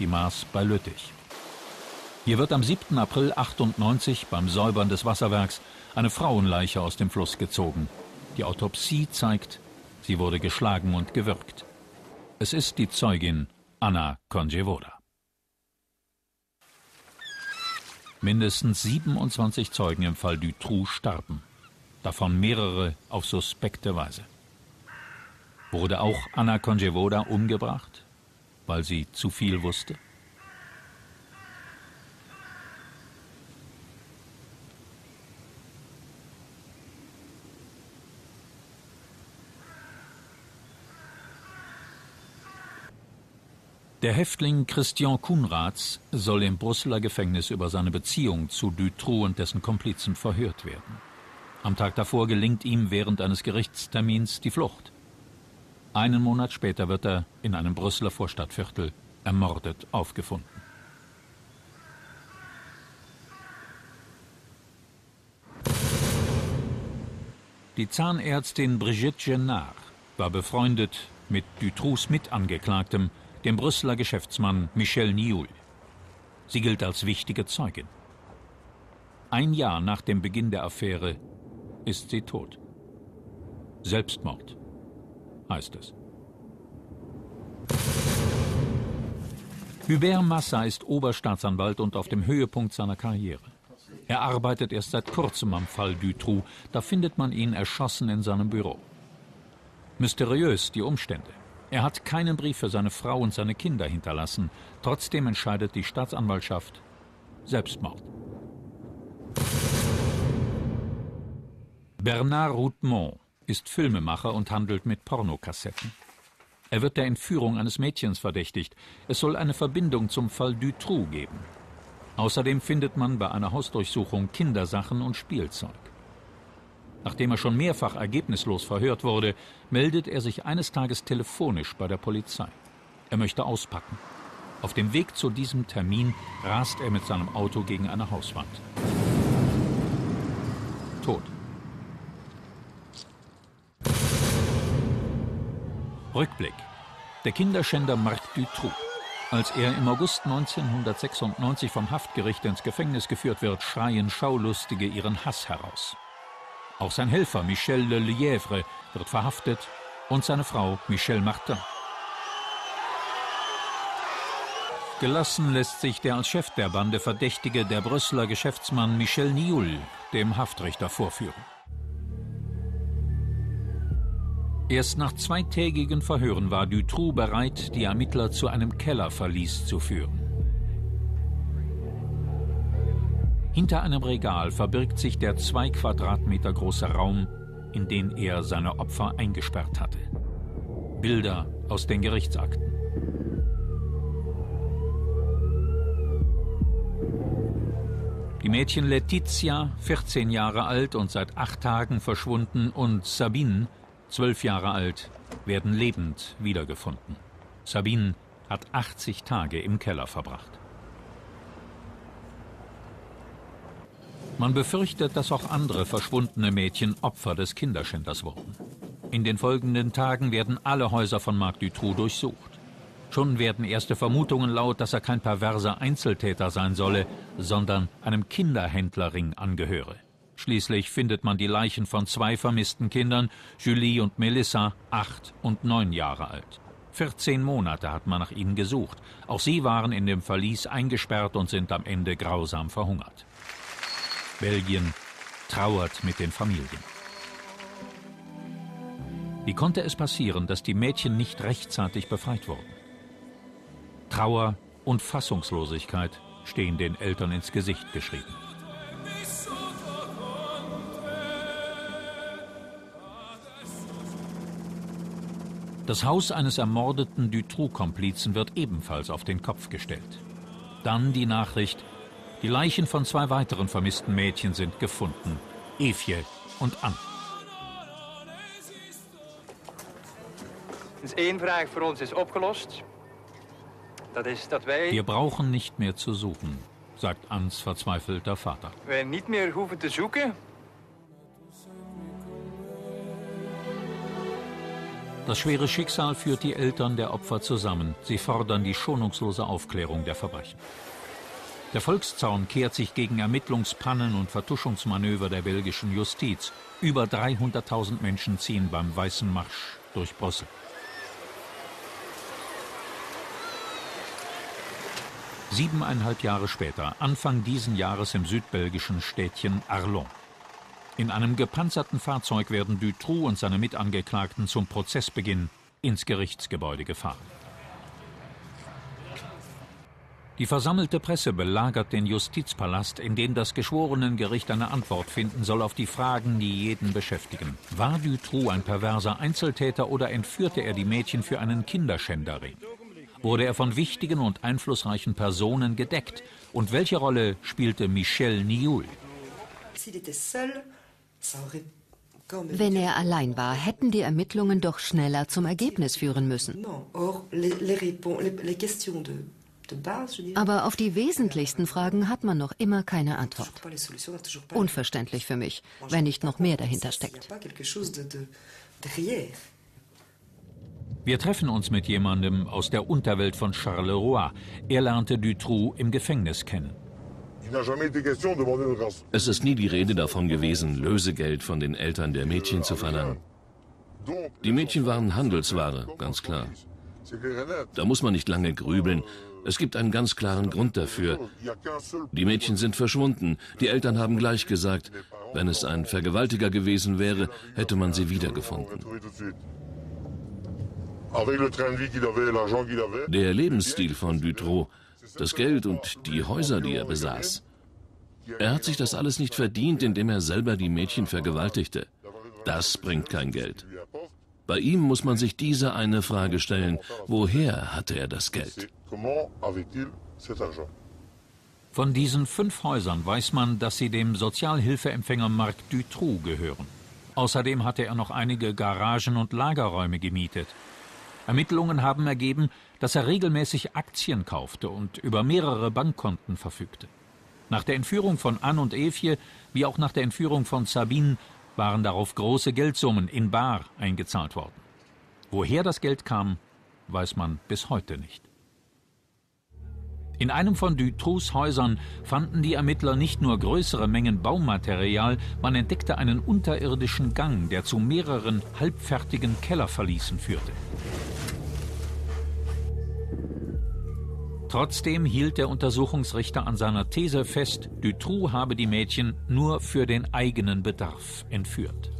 die Maas bei Lüttich. Hier wird am 7. April 98 beim Säubern des Wasserwerks eine Frauenleiche aus dem Fluss gezogen. Die Autopsie zeigt, sie wurde geschlagen und gewürgt. Es ist die Zeugin Anna Konjevoda. Mindestens 27 Zeugen im Fall Dutroux starben, davon mehrere auf suspekte Weise. Wurde auch Anna Konjevoda umgebracht, weil sie zu viel wusste? Der Häftling Christian Kunrads soll im Brüsseler Gefängnis über seine Beziehung zu Dutroux und dessen Komplizen verhört werden. Am Tag davor gelingt ihm während eines Gerichtstermins die Flucht. Einen Monat später wird er in einem Brüsseler Vorstadtviertel ermordet aufgefunden. Die Zahnärztin Brigitte Genard war befreundet mit Dutroux Mitangeklagtem, dem Brüsseler Geschäftsmann Michel Nioul. Sie gilt als wichtige Zeugin. Ein Jahr nach dem Beginn der Affäre ist sie tot. Selbstmord heißt es. Hubert Massa ist Oberstaatsanwalt und auf dem Höhepunkt seiner Karriere. Er arbeitet erst seit kurzem am Fall Dutroux. Da findet man ihn erschossen in seinem Büro. Mysteriös die Umstände. Er hat keinen Brief für seine Frau und seine Kinder hinterlassen. Trotzdem entscheidet die Staatsanwaltschaft Selbstmord. Bernard Routemont ist Filmemacher und handelt mit Pornokassetten. Er wird der Entführung eines Mädchens verdächtigt. Es soll eine Verbindung zum Fall Dutroux geben. Außerdem findet man bei einer Hausdurchsuchung Kindersachen und Spielzeug. Nachdem er schon mehrfach ergebnislos verhört wurde, meldet er sich eines Tages telefonisch bei der Polizei. Er möchte auspacken. Auf dem Weg zu diesem Termin rast er mit seinem Auto gegen eine Hauswand. Tot. Rückblick. Der Kinderschänder Marc Dutroux. Als er im August 1996 vom Haftgericht ins Gefängnis geführt wird, schreien Schaulustige ihren Hass heraus. Auch sein Helfer Michel Le Lièvre wird verhaftet und seine Frau Michelle Martin. Gelassen lässt sich der als Chef der Bande Verdächtige, der Brüsseler Geschäftsmann Michel Nioul, dem Haftrichter vorführen. Erst nach zweitägigen Verhören war Dutroux bereit, die Ermittler zu einem Kellerverlies zu führen. Hinter einem Regal verbirgt sich der zwei Quadratmeter große Raum, in den er seine Opfer eingesperrt hatte. Bilder aus den Gerichtsakten. Die Mädchen Letizia, 14 Jahre alt und seit acht Tagen verschwunden, und Sabine, 12 Jahre alt, werden lebend wiedergefunden. Sabine hat 80 Tage im Keller verbracht. Man befürchtet, dass auch andere verschwundene Mädchen Opfer des Kinderschänders wurden. In den folgenden Tagen werden alle Häuser von Marc Dutroux durchsucht. Schon werden erste Vermutungen laut, dass er kein perverser Einzeltäter sein solle, sondern einem Kinderhändlerring angehöre. Schließlich findet man die Leichen von zwei vermissten Kindern, Julie und Melissa, acht und neun Jahre alt. 14 Monate hat man nach ihnen gesucht. Auch sie waren in dem Verlies eingesperrt und sind am Ende grausam verhungert. Belgien trauert mit den Familien. Wie konnte es passieren, dass die Mädchen nicht rechtzeitig befreit wurden? Trauer und Fassungslosigkeit stehen den Eltern ins Gesicht geschrieben. Das Haus eines ermordeten Dutroux-Komplizen wird ebenfalls auf den Kopf gestellt. Dann die Nachricht, die Leichen von zwei weiteren vermissten Mädchen sind gefunden. Evje und Ann. Wir brauchen nicht mehr zu suchen, sagt Anns verzweifelter Vater. Wir nicht mehr hoeven te zoeken. Das schwere Schicksal führt die Eltern der Opfer zusammen. Sie fordern die schonungslose Aufklärung der Verbrechen. Der Volkszorn kehrt sich gegen Ermittlungspannen und Vertuschungsmanöver der belgischen Justiz. Über 300.000 Menschen ziehen beim Weißen Marsch durch Brüssel. Siebeneinhalb Jahre später, Anfang diesen Jahres im südbelgischen Städtchen Arlon. In einem gepanzerten Fahrzeug werden Dutroux und seine Mitangeklagten zum Prozessbeginn ins Gerichtsgebäude gefahren. Die versammelte Presse belagert den Justizpalast, in dem das Geschworenengericht eine Antwort finden soll auf die Fragen, die jeden beschäftigen. War Dutroux ein perverser Einzeltäter oder entführte er die Mädchen für einen Kinderschänderring? Wurde er von wichtigen und einflussreichen Personen gedeckt? Und welche Rolle spielte Michel Nioul? Wenn er allein war, hätten die Ermittlungen doch schneller zum Ergebnis führen müssen. Aber auf die wesentlichsten Fragen hat man noch immer keine Antwort. Unverständlich für mich, wenn nicht noch mehr dahinter steckt. Wir treffen uns mit jemandem aus der Unterwelt von Charleroi. Er lernte Dutroux im Gefängnis kennen. Es ist nie die Rede davon gewesen, Lösegeld von den Eltern der Mädchen zu verlangen. Die Mädchen waren Handelsware, ganz klar. Da muss man nicht lange grübeln. Es gibt einen ganz klaren Grund dafür. Die Mädchen sind verschwunden. Die Eltern haben gleich gesagt, wenn es ein Vergewaltiger gewesen wäre, hätte man sie wiedergefunden. Der Lebensstil von Dutroux, das Geld und die Häuser, die er besaß. Er hat sich das alles nicht verdient, indem er selber die Mädchen vergewaltigte. Das bringt kein Geld. Bei ihm muss man sich diese eine Frage stellen, woher hatte er das Geld? Von diesen fünf Häusern weiß man, dass sie dem Sozialhilfeempfänger Marc Dutroux gehören. Außerdem hatte er noch einige Garagen und Lagerräume gemietet. Ermittlungen haben ergeben, dass er regelmäßig Aktien kaufte und über mehrere Bankkonten verfügte. Nach der Entführung von Anne und Evje, wie auch nach der Entführung von Sabine, waren darauf große Geldsummen in Bar eingezahlt worden. Woher das Geld kam, weiß man bis heute nicht. In einem von Dutroux Häusern fanden die Ermittler nicht nur größere Mengen Baumaterial, man entdeckte einen unterirdischen Gang, der zu mehreren halbfertigen Kellerverließen führte. Trotzdem hielt der Untersuchungsrichter an seiner These fest, Dutroux habe die Mädchen nur für den eigenen Bedarf entführt.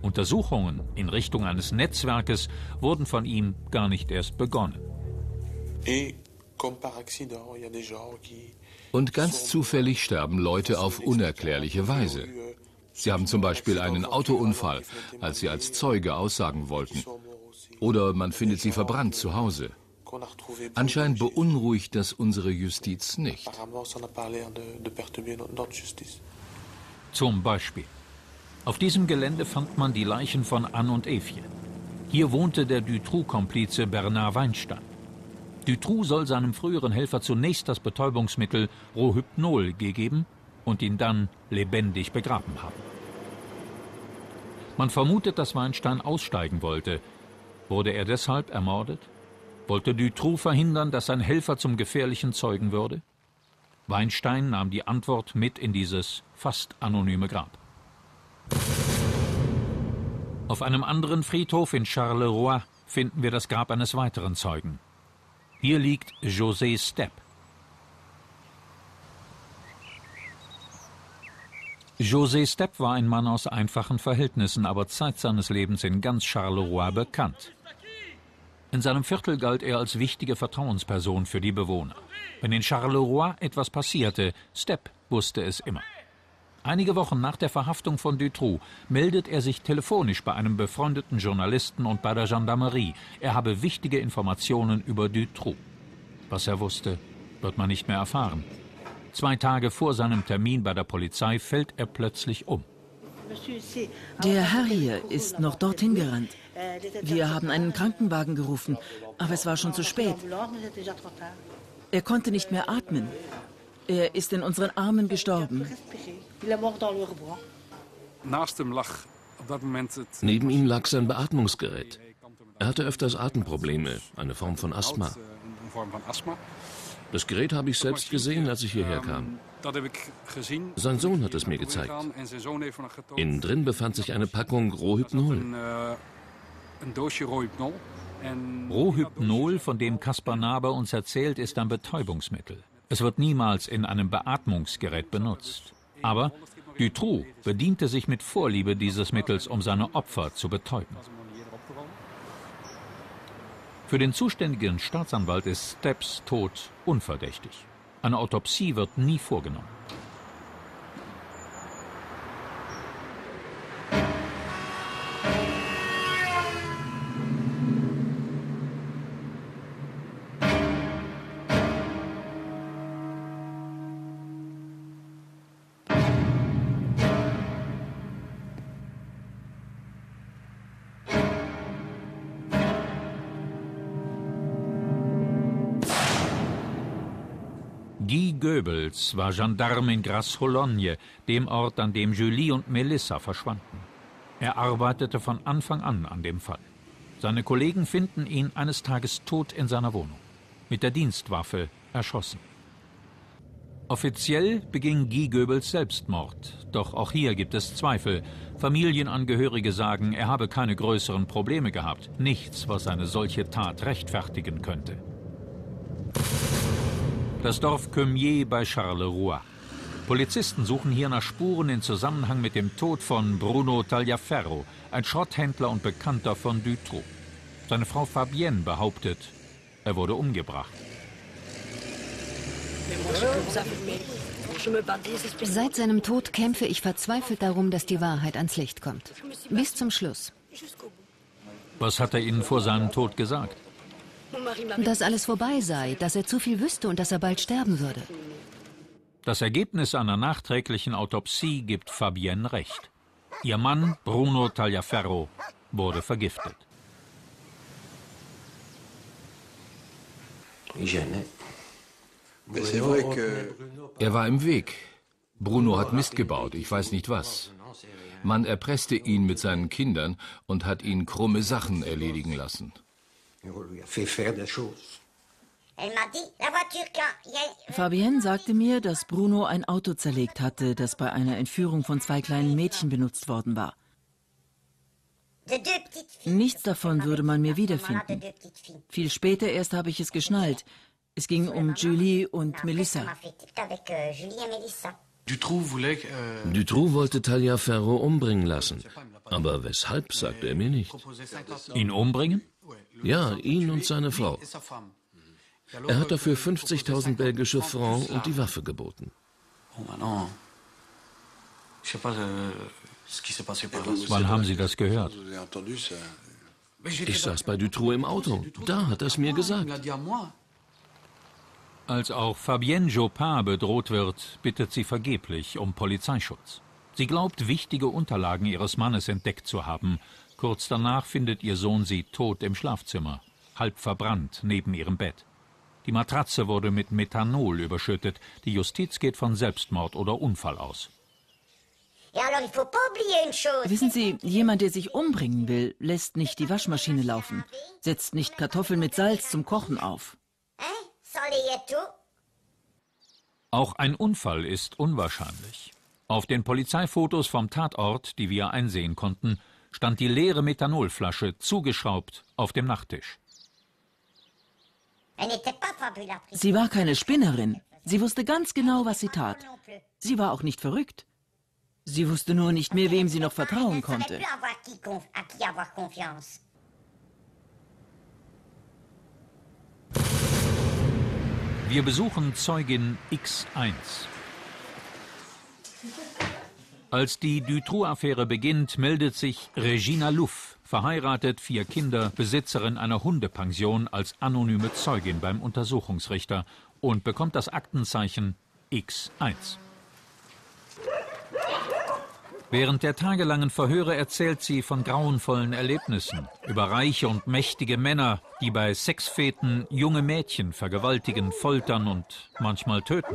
Untersuchungen in Richtung eines Netzwerkes wurden von ihm gar nicht erst begonnen. Und ganz zufällig sterben Leute auf unerklärliche Weise. Sie haben zum Beispiel einen Autounfall, als sie als Zeuge aussagen wollten. Oder man findet sie verbrannt zu Hause. Anscheinend beunruhigt das unsere Justiz nicht. Zum Beispiel. Auf diesem Gelände fand man die Leichen von Anne und Evje. Hier wohnte der Dutroux-Komplize Bernard Weinstein. Dutroux soll seinem früheren Helfer zunächst das Betäubungsmittel Rohypnol gegeben und ihn dann lebendig begraben haben. Man vermutet, dass Weinstein aussteigen wollte. Wurde er deshalb ermordet? Wollte Dutroux verhindern, dass sein Helfer zum gefährlichen Zeugen würde? Weinstein nahm die Antwort mit in dieses fast anonyme Grab. Auf einem anderen Friedhof in Charleroi finden wir das Grab eines weiteren Zeugen. Hier liegt José Stepp. José Stepp war ein Mann aus einfachen Verhältnissen, aber Zeit seines Lebens in ganz Charleroi bekannt. In seinem Viertel galt er als wichtige Vertrauensperson für die Bewohner. Wenn in Charleroi etwas passierte, Stepp wusste es immer. Einige Wochen nach der Verhaftung von Dutroux meldet er sich telefonisch bei einem befreundeten Journalisten und bei der Gendarmerie. Er habe wichtige Informationen über Dutroux. Was er wusste, wird man nicht mehr erfahren. Zwei Tage vor seinem Termin bei der Polizei fällt er plötzlich um. Der Herr hier ist noch dorthin gerannt. Wir haben einen Krankenwagen gerufen, aber es war schon zu spät. Er konnte nicht mehr atmen. Er ist in unseren Armen gestorben. Neben ihm lag sein Beatmungsgerät. Er hatte öfters Atemprobleme, eine Form von Asthma. Das Gerät habe ich selbst gesehen, als ich hierher kam. Sein Sohn hat es mir gezeigt. Innen drin befand sich eine Packung Rohypnol. Rohypnol, von dem Kaspar Naber uns erzählt, ist ein Betäubungsmittel. Es wird niemals in einem Beatmungsgerät benutzt. Aber Dutroux bediente sich mit Vorliebe dieses Mittels, um seine Opfer zu betäuben. Für den zuständigen Staatsanwalt ist Steps Tod unverdächtig. Eine Autopsie wird nie vorgenommen. Guy Goebbels war Gendarm in Grasse-Hologne, dem Ort, an dem Julie und Melissa verschwanden. Er arbeitete von Anfang an an dem Fall. Seine Kollegen finden ihn eines Tages tot in seiner Wohnung, mit der Dienstwaffe erschossen. Offiziell beging Guy Goebbels Selbstmord, doch auch hier gibt es Zweifel. Familienangehörige sagen, er habe keine größeren Probleme gehabt, nichts, was eine solche Tat rechtfertigen könnte. Das Dorf Comiers bei Charleroi. Polizisten suchen hier nach Spuren in Zusammenhang mit dem Tod von Bruno Tagliaferro, ein Schrotthändler und Bekannter von Dutroux. Seine Frau Fabienne behauptet, er wurde umgebracht. Seit seinem Tod kämpfe ich verzweifelt darum, dass die Wahrheit ans Licht kommt. Bis zum Schluss. Was hat er Ihnen vor seinem Tod gesagt? Dass alles vorbei sei, dass er zu viel wüsste und dass er bald sterben würde. Das Ergebnis einer nachträglichen Autopsie gibt Fabienne recht. Ihr Mann, Bruno Tagliaferro, wurde vergiftet. Er war im Weg. Bruno hat Mist gebaut, ich weiß nicht was. Man erpresste ihn mit seinen Kindern und hat ihn krumme Sachen erledigen lassen. Fabienne sagte mir, dass Bruno ein Auto zerlegt hatte, das bei einer Entführung von zwei kleinen Mädchen benutzt worden war. Nichts davon würde man mir wiederfinden. Viel später erst habe ich es geschnallt. Es ging um Julie und Melissa. Dutroux wollte Talia Ferro umbringen lassen. Aber weshalb, sagte er mir nicht. Ihn umbringen? Ja, ihn und seine Frau. Er hat dafür 50.000 belgische Francs und die Waffe geboten. Wann haben Sie das gehört? Ich saß bei Dutroux im Auto. Da hat er es mir gesagt. Als auch Fabienne Jopin bedroht wird, bittet sie vergeblich um Polizeischutz. Sie glaubt, wichtige Unterlagen ihres Mannes entdeckt zu haben. Kurz danach findet ihr Sohn sie tot im Schlafzimmer, halb verbrannt neben ihrem Bett. Die Matratze wurde mit Methanol überschüttet. Die Justiz geht von Selbstmord oder Unfall aus. Wissen Sie, jemand, der sich umbringen will, lässt nicht die Waschmaschine laufen, setzt nicht Kartoffeln mit Salz zum Kochen auf. Auch ein Unfall ist unwahrscheinlich. Auf den Polizeifotos vom Tatort, die wir einsehen konnten, stand die leere Methanolflasche zugeschraubt auf dem Nachttisch. Sie war keine Spinnerin. Sie wusste ganz genau, was sie tat. Sie war auch nicht verrückt. Sie wusste nur nicht mehr, wem sie noch vertrauen konnte. Wir besuchen Zeugin X1. Als die Dutroux-Affäre beginnt, meldet sich Regina Luff, verheiratet, vier Kinder, Besitzerin einer Hundepension, als anonyme Zeugin beim Untersuchungsrichter und bekommt das Aktenzeichen X1. Während der tagelangen Verhöre erzählt sie von grauenvollen Erlebnissen über reiche und mächtige Männer, die bei Sexfeten junge Mädchen vergewaltigen, foltern und manchmal töten.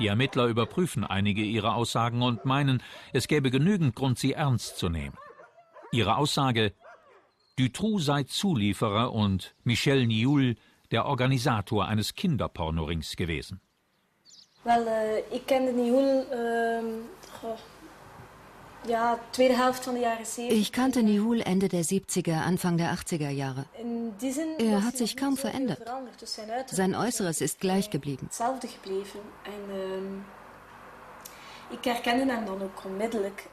Die Ermittler überprüfen einige ihrer Aussagen und meinen, es gäbe genügend Grund, sie ernst zu nehmen. Ihre Aussage, Dutroux sei Zulieferer und Michel Nioul der Organisator eines Kinderpornorings gewesen. Wel, uh, ik kende Nioul uh, ja, tweede Hälfte von der Jahre 70. Ich kannte Nihul Ende der 70er, Anfang der 80er Jahre. Er hat sich kaum verändert. Sein Äußeres ist gleich geblieben.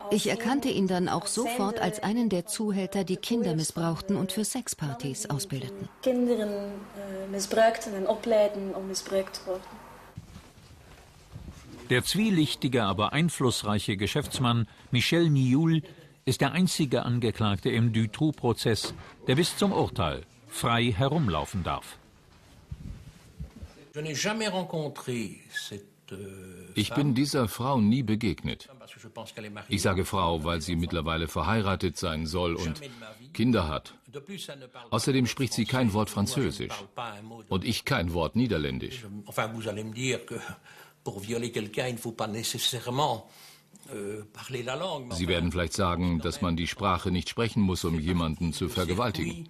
Ich erkannte ihn dann auch sofort als einen der Zuhälter, die Kinder missbrauchten und für Sexpartys ausbildeten. Kinderen äh, missbrauchten und opleiden, um missbraucht zu werden. Der zwielichtige, aber einflussreiche Geschäftsmann Michel Nioul ist der einzige Angeklagte im Dutroux-Prozess, der bis zum Urteil frei herumlaufen darf. Ich bin dieser Frau nie begegnet. Ich sage Frau, weil sie mittlerweile verheiratet sein soll und Kinder hat. Außerdem spricht sie kein Wort Französisch und ich kein Wort Niederländisch. Euh, Sie werden vielleicht sagen, dass man die Sprache nicht sprechen muss, um jemanden zu vergewaltigen.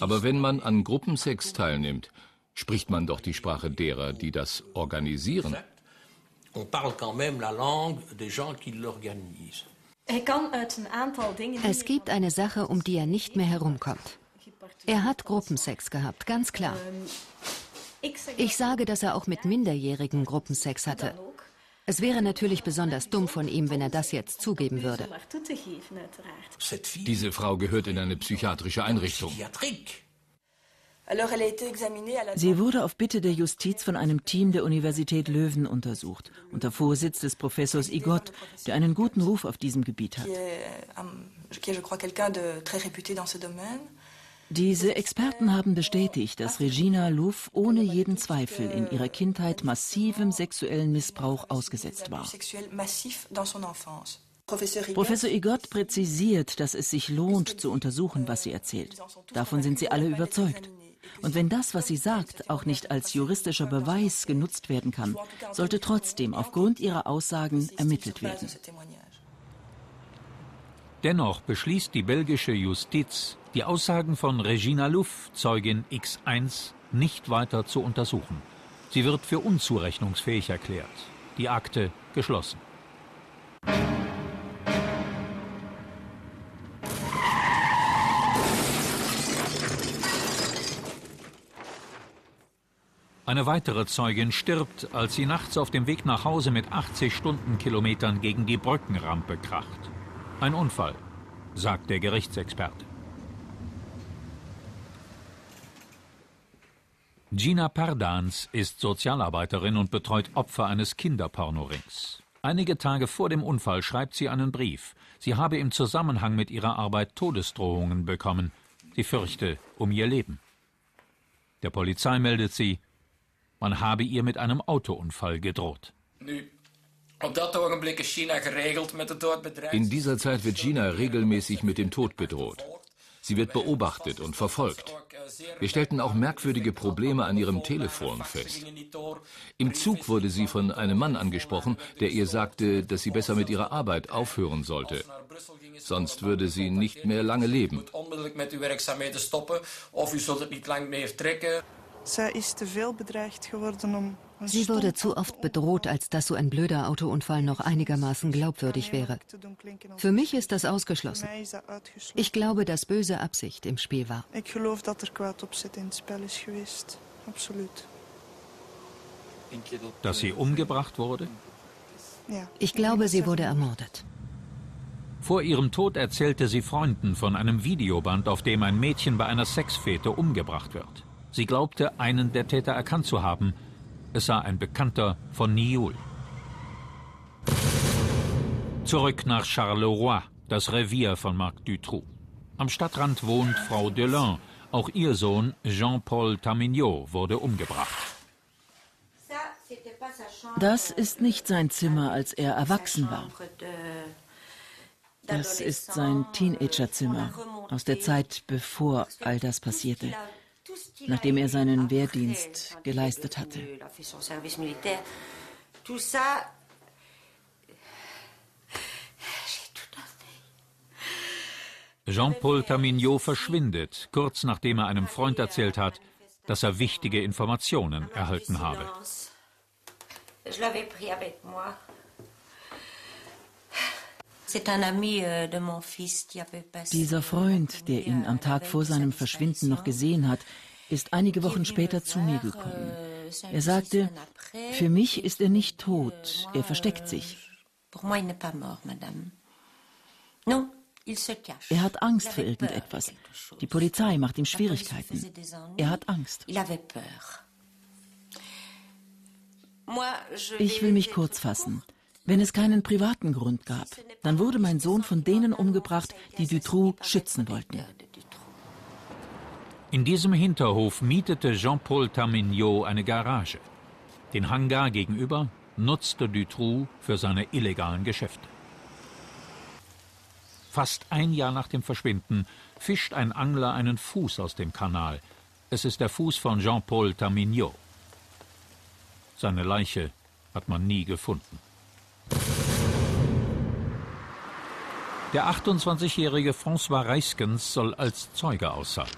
Aber wenn man an Gruppensex teilnimmt, spricht man doch die Sprache derer, die das organisieren. Es gibt eine Sache, um die er nicht mehr herumkommt. Er hat Gruppensex gehabt, ganz klar. Ich sage, dass er auch mit minderjährigen Gruppensex hatte. Es wäre natürlich besonders dumm von ihm, wenn er das jetzt zugeben würde. Diese Frau gehört in eine psychiatrische Einrichtung. Sie wurde auf Bitte der Justiz von einem Team der Universität Löwen untersucht, unter Vorsitz des Professors Igot, der einen guten Ruf auf diesem Gebiet hat. Diese Experten haben bestätigt, dass Regina Luff ohne jeden Zweifel in ihrer Kindheit massivem sexuellen Missbrauch ausgesetzt war. Professor Igot präzisiert, dass es sich lohnt, zu untersuchen, was sie erzählt. Davon sind sie alle überzeugt. Und wenn das, was sie sagt, auch nicht als juristischer Beweis genutzt werden kann, sollte trotzdem aufgrund ihrer Aussagen ermittelt werden. Dennoch beschließt die belgische Justiz, die Aussagen von Regina Luff, Zeugin X1, nicht weiter zu untersuchen. Sie wird für unzurechnungsfähig erklärt. Die Akte geschlossen. Eine weitere Zeugin stirbt, als sie nachts auf dem Weg nach Hause mit 80 Stundenkilometern gegen die Brückenrampe kracht. Ein Unfall, sagt der Gerichtsexperte. Gina Pardans ist Sozialarbeiterin und betreut Opfer eines Kinderpornorings. Einige Tage vor dem Unfall schreibt sie einen Brief. Sie habe im Zusammenhang mit ihrer Arbeit Todesdrohungen bekommen. Sie fürchte um ihr Leben. Der Polizei meldet sie, man habe ihr mit einem Autounfall gedroht. In dieser Zeit wird Gina regelmäßig mit dem Tod bedroht. Sie wird beobachtet und verfolgt. Wir stellten auch merkwürdige Probleme an ihrem Telefon fest. Im Zug wurde sie von einem Mann angesprochen, der ihr sagte, dass sie besser mit ihrer Arbeit aufhören sollte. Sonst würde sie nicht mehr lange leben. Zij is te veel bedreigd geworden Sie wurde zu oft bedroht, als dass so ein blöder Autounfall noch einigermaßen glaubwürdig wäre. Für mich ist das ausgeschlossen. Ich glaube, dass böse Absicht im Spiel war. Ich glaube, dass er in Spiel ist gewesen. Absolut. Dass sie umgebracht wurde? Ich glaube, sie wurde ermordet. Vor ihrem Tod erzählte sie Freunden von einem Videoband, auf dem ein Mädchen bei einer Sexfete umgebracht wird. Sie glaubte, einen der Täter erkannt zu haben. Es sei ein Bekannter von Nioul. Zurück nach Charleroi, das Revier von Marc Dutroux. Am Stadtrand wohnt Frau Delin. Auch ihr Sohn Jean-Paul Tamignot wurde umgebracht. Das ist nicht sein Zimmer, als er erwachsen war. Das ist sein Teenagerzimmer aus der Zeit, bevor all das passierte nachdem er seinen Wehrdienst geleistet hatte. Jean-Paul Tamignot verschwindet, kurz nachdem er einem Freund erzählt hat, dass er wichtige Informationen erhalten habe. Dieser Freund, der ihn am Tag vor seinem Verschwinden noch gesehen hat, ist einige Wochen später zu mir gekommen. Er sagte, für mich ist er nicht tot, er versteckt sich. Er hat Angst vor irgendetwas. Die Polizei macht ihm Schwierigkeiten. Er hat Angst. Ich will mich kurz fassen. Wenn es keinen privaten Grund gab, dann wurde mein Sohn von denen umgebracht, die Dutroux schützen wollten. In diesem Hinterhof mietete Jean-Paul Tamignot eine Garage. Den Hangar gegenüber nutzte Dutroux für seine illegalen Geschäfte. Fast ein Jahr nach dem Verschwinden fischt ein Angler einen Fuß aus dem Kanal. Es ist der Fuß von Jean-Paul Tamignot. Seine Leiche hat man nie gefunden. Der 28-jährige François Reiskens soll als Zeuge aussagen.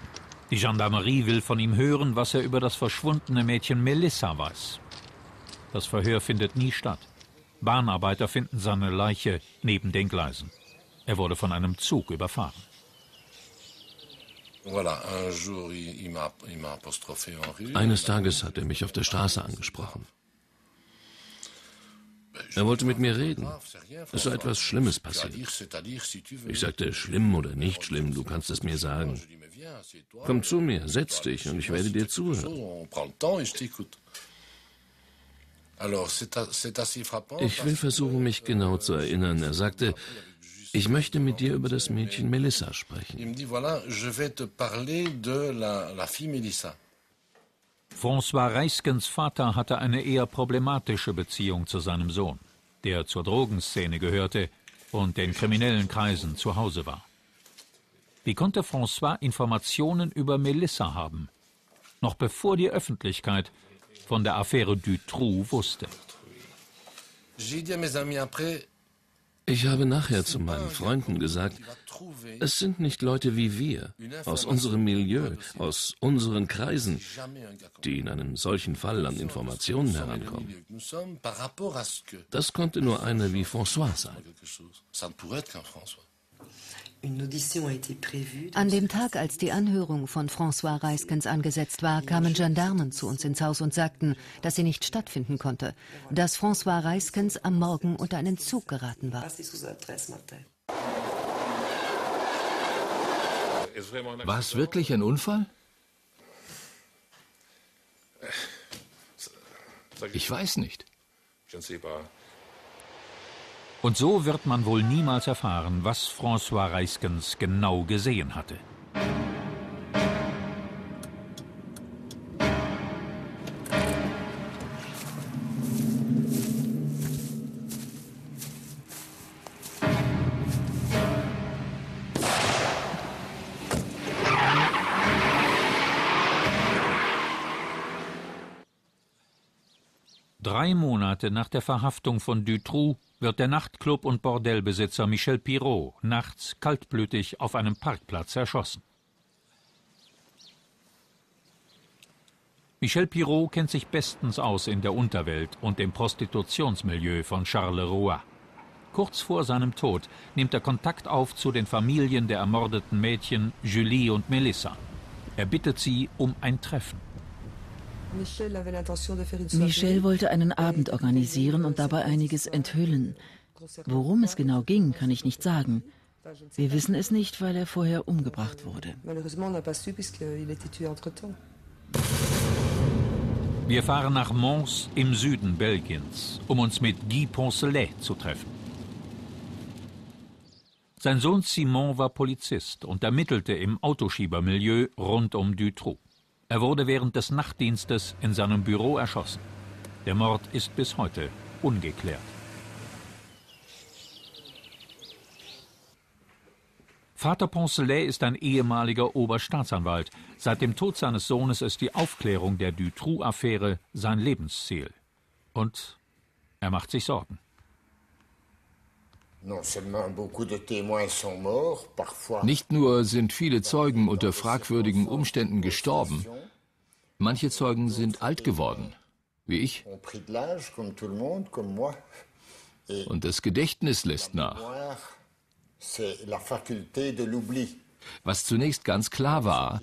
Die Gendarmerie will von ihm hören, was er über das verschwundene Mädchen Melissa weiß. Das Verhör findet nie statt. Bahnarbeiter finden seine Leiche neben den Gleisen. Er wurde von einem Zug überfahren. Eines Tages hat er mich auf der Straße angesprochen. Er wollte mit mir reden. Es sei etwas Schlimmes passiert. Ich sagte, schlimm oder nicht schlimm, du kannst es mir sagen. Komm zu mir, setz dich und ich werde dir zuhören. Ich will versuchen, mich genau zu erinnern. Er sagte, ich möchte mit dir über das Mädchen Melissa sprechen. François Reiskens Vater hatte eine eher problematische Beziehung zu seinem Sohn, der zur Drogenszene gehörte und den kriminellen Kreisen zu Hause war. Wie konnte François Informationen über Melissa haben, noch bevor die Öffentlichkeit von der Affäre Dutroux wusste? Ich habe nachher zu meinen Freunden gesagt, es sind nicht Leute wie wir, aus unserem Milieu, aus unseren Kreisen, die in einem solchen Fall an Informationen herankommen. Das konnte nur einer wie François sein. An dem Tag, als die Anhörung von François Reiskens angesetzt war, kamen Gendarmen zu uns ins Haus und sagten, dass sie nicht stattfinden konnte, dass François Reiskens am Morgen unter einen Zug geraten war. War es wirklich ein Unfall? Ich weiß nicht. Und so wird man wohl niemals erfahren, was François Reiskens genau gesehen hatte. Drei Monate nach der Verhaftung von Dutroux wird der Nachtclub- und Bordellbesitzer Michel Pirot nachts kaltblütig auf einem Parkplatz erschossen. Michel Pirot kennt sich bestens aus in der Unterwelt und im Prostitutionsmilieu von Charleroi. Kurz vor seinem Tod nimmt er Kontakt auf zu den Familien der ermordeten Mädchen Julie und Melissa. Er bittet sie um ein Treffen. Michel wollte einen Abend organisieren und dabei einiges enthüllen. Worum es genau ging, kann ich nicht sagen. Wir wissen es nicht, weil er vorher umgebracht wurde. Wir fahren nach Mons im Süden Belgiens, um uns mit Guy Poncelet zu treffen. Sein Sohn Simon war Polizist und ermittelte im Autoschiebermilieu rund um Dutroux. Er wurde während des Nachtdienstes in seinem Büro erschossen. Der Mord ist bis heute ungeklärt. Vater Poncelet ist ein ehemaliger Oberstaatsanwalt. Seit dem Tod seines Sohnes ist die Aufklärung der Dutroux-Affäre sein Lebensziel. Und er macht sich Sorgen. Nicht nur sind viele Zeugen unter fragwürdigen Umständen gestorben, manche Zeugen sind alt geworden, wie ich. Und das Gedächtnis lässt nach. Was zunächst ganz klar war,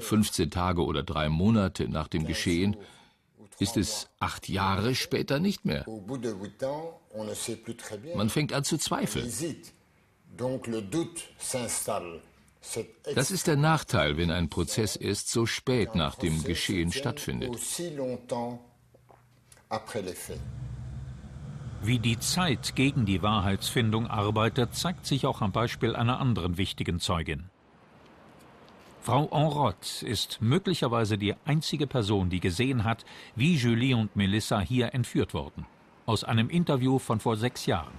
15 Tage oder drei Monate nach dem Geschehen, ist es acht Jahre später nicht mehr. Man fängt an zu zweifeln. Das ist der Nachteil, wenn ein Prozess erst so spät nach dem Geschehen stattfindet. Wie die Zeit gegen die Wahrheitsfindung arbeitet, zeigt sich auch am Beispiel einer anderen wichtigen Zeugin. Frau Enrott ist möglicherweise die einzige Person, die gesehen hat, wie Julie und Melissa hier entführt wurden. Aus einem Interview von vor sechs Jahren.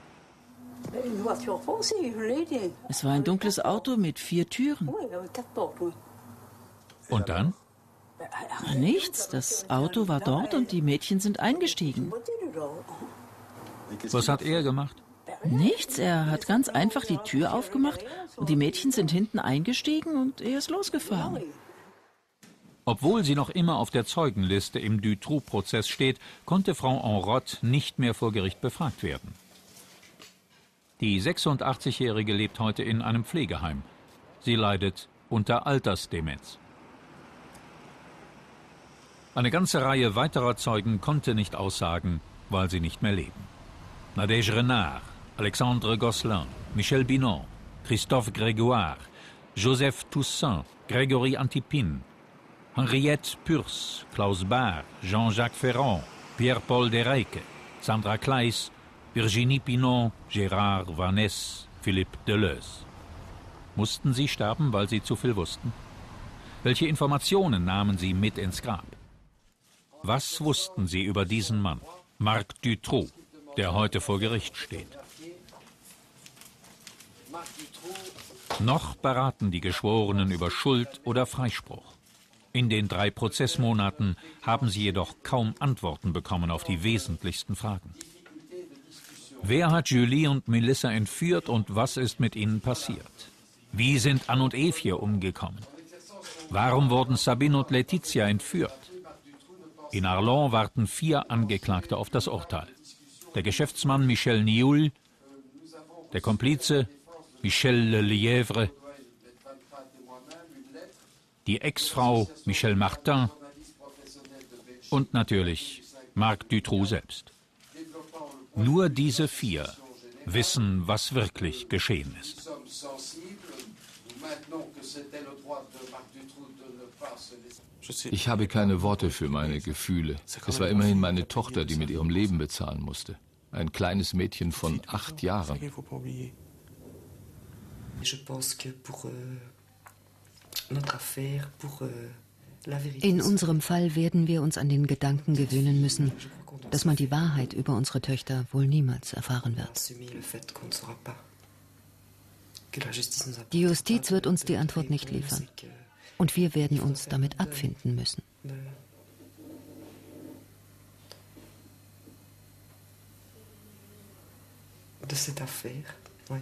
Es war ein dunkles Auto mit vier Türen. Und dann? Nichts. Das Auto war dort und die Mädchen sind eingestiegen. Was hat er gemacht? Nichts. Er hat ganz einfach die Tür aufgemacht und die Mädchen sind hinten eingestiegen und er ist losgefahren. Obwohl sie noch immer auf der Zeugenliste im Dutroux-Prozess steht, konnte Frau Enrott nicht mehr vor Gericht befragt werden. Die 86-Jährige lebt heute in einem Pflegeheim. Sie leidet unter Altersdemenz. Eine ganze Reihe weiterer Zeugen konnte nicht aussagen, weil sie nicht mehr leben. Nadège Renard, Alexandre Gosselin, Michel Binon, Christophe Grégoire, Joseph Toussaint, Grégory Antipin, Henriette Purs, Klaus Bahr, Jean-Jacques Ferrand, Pierre-Paul Dereyke, Sandra Kleis, Virginie Pinon, Gérard Vaness, Philippe Deleuze. Mussten sie sterben, weil sie zu viel wussten? Welche Informationen nahmen sie mit ins Grab? Was wussten sie über diesen Mann, Marc Dutroux, der heute vor Gericht steht? Noch beraten die Geschworenen über Schuld oder Freispruch. In den drei Prozessmonaten haben sie jedoch kaum Antworten bekommen auf die wesentlichsten Fragen. Wer hat Julie und Melissa entführt und was ist mit ihnen passiert? Wie sind Anne und Evie umgekommen? Warum wurden Sabine und Letizia entführt? In Arlon warten vier Angeklagte auf das Urteil. Der Geschäftsmann Michel Nioul, der Komplize Michel Lelièvre, die Ex-Frau Michel Martin und natürlich Marc Dutroux selbst. Nur diese vier wissen, was wirklich geschehen ist. Ich habe keine Worte für meine Gefühle. Es war immerhin meine Tochter, die mit ihrem Leben bezahlen musste. Ein kleines Mädchen von acht Jahren. In unserem Fall werden wir uns an den Gedanken gewöhnen müssen, dass man die Wahrheit über unsere Töchter wohl niemals erfahren wird. Die Justiz wird uns die Antwort nicht liefern. Und wir werden uns damit abfinden müssen. de cette affaire. Ouais.